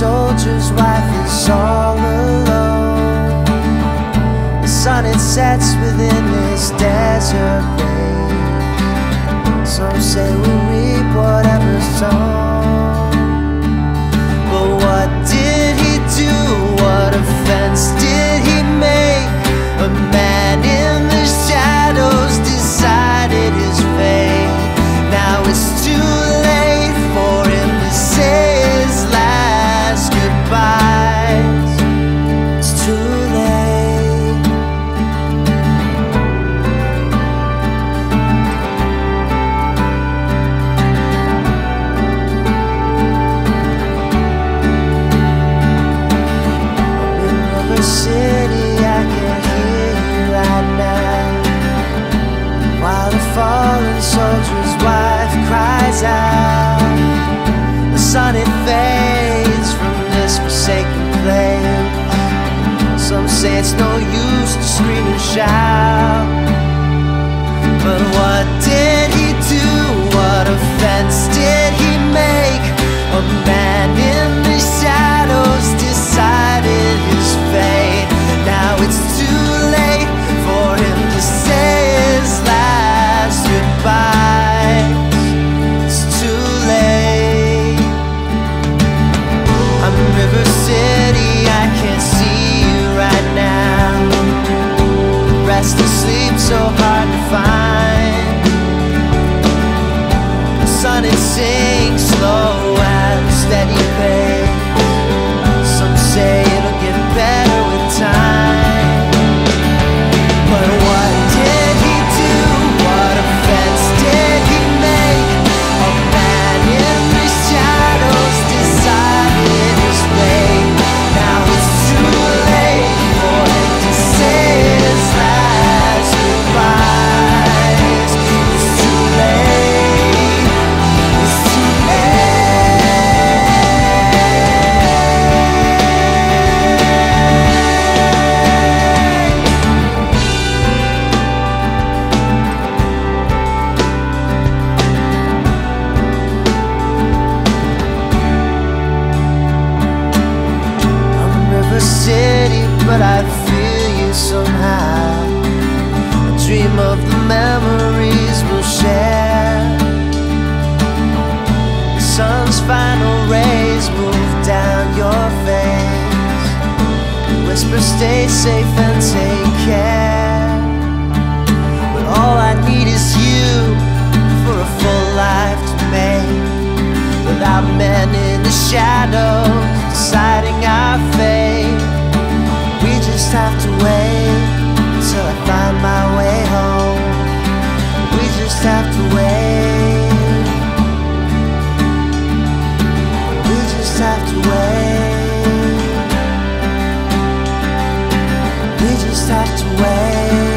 soldier's wife is all alone. The sun it sets within this desert bay Some say we reap whatever sown. Place. Some say it's no use to scream and shout. But I feel you somehow. I dream of the memories we'll share. The sun's final rays move down your face. Whisper, stay safe and take care. But all I need is you for a full life to make without men in the shadows deciding our fate just have to wait until I find my way home. We just have to wait. We just have to wait. We just have to wait.